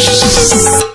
Shh.